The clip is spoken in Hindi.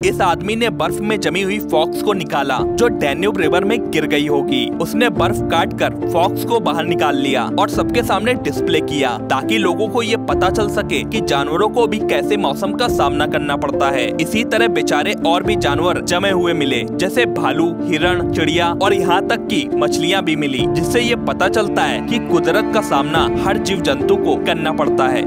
इस आदमी ने बर्फ़ में जमी हुई फॉक्स को निकाला, जो डेन्यूब रिवर में गिर गई होगी। उसने बर्फ़ काट कर फॉक्स को बाहर निकाल लिया और सबके सामने डिस्प्ले किया, ताकि लोगों को ये पता चल सके कि जानवरों को भी कैसे मौसम का सामना करना पड़ता है। इसी तरह बेचारे और भी जानवर जमे हुए मिले, जैसे भालू, हिरण, चिड़िया और यहाँ तक की मछलियाँ भी मिली, जिससे ये पता चलता है की कुदरत का सामना हर जीव जंतु को करना पड़ता है।